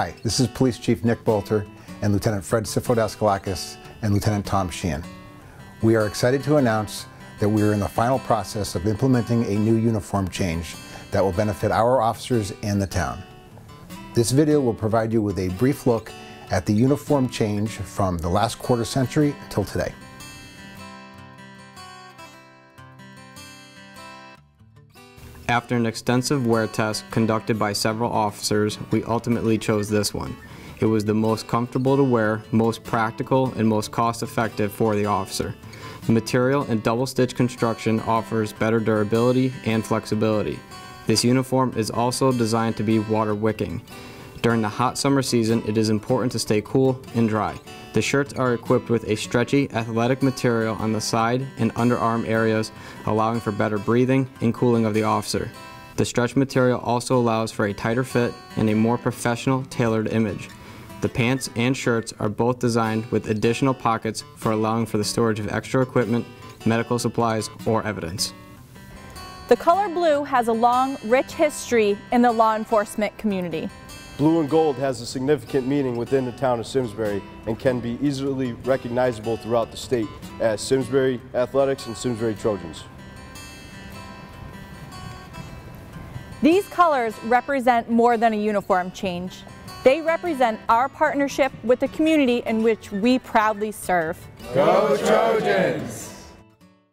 Hi, this is Police Chief Nick Boulter and Lieutenant Fred Sifodaskalakis and Lieutenant Tom Sheehan. We are excited to announce that we are in the final process of implementing a new uniform change that will benefit our officers and the town. This video will provide you with a brief look at the uniform change from the last quarter century until today. After an extensive wear test conducted by several officers, we ultimately chose this one. It was the most comfortable to wear, most practical, and most cost-effective for the officer. The material and double-stitch construction offers better durability and flexibility. This uniform is also designed to be water wicking. During the hot summer season, it is important to stay cool and dry. The shirts are equipped with a stretchy, athletic material on the side and underarm areas, allowing for better breathing and cooling of the officer. The stretch material also allows for a tighter fit and a more professional, tailored image. The pants and shirts are both designed with additional pockets for allowing for the storage of extra equipment, medical supplies, or evidence. The color blue has a long, rich history in the law enforcement community. Blue and gold has a significant meaning within the town of Simsbury and can be easily recognizable throughout the state as Simsbury Athletics and Simsbury Trojans. These colors represent more than a uniform change. They represent our partnership with the community in which we proudly serve. Go Trojans!